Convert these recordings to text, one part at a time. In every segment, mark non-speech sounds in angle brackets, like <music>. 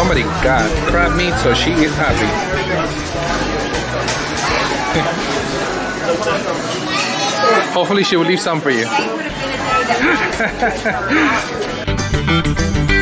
somebody got crab meat, so she is happy. <laughs> Hopefully she will leave some for you. <laughs>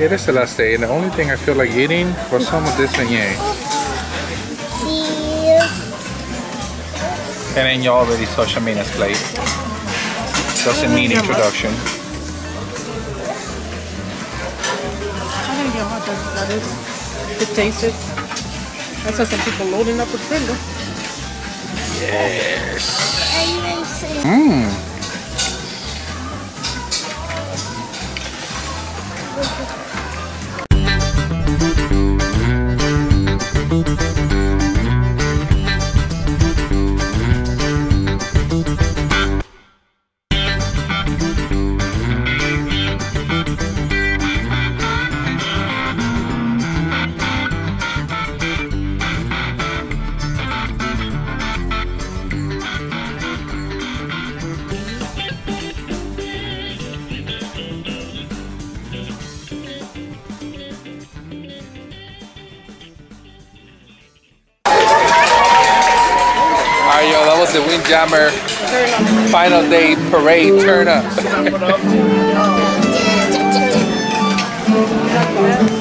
It is the last day, and the only thing I feel like eating was some of this beignet. And then you already saw Shamina's plate. Doesn't need introduction. I don't know how that, that is, it tasted. I saw some people loading up with finger. Yes. Mmm. was the Windjammer final day parade turn up. <laughs>